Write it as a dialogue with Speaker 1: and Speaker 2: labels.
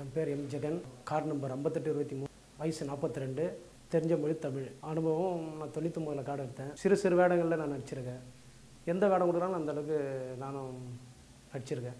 Speaker 1: என் பேர் M Jagan. Car number ஐம்பத்தெட்டு இருபத்தி மூணு வயசு நாற்பத்தி ரெண்டு தெரிஞ்ச மொழி தமிழ். அனுபவம் நான் தொண்ணூத்தொம்பதில் கார்டு எடுத்தேன். சிறு சிறு வேடங்களில் நான் நடிச்சிருக்கேன். எந்த வேடம் கொடுக்குறாலும் அந்த அளவுக்கு நானும் நடிச்சிருக்கேன்.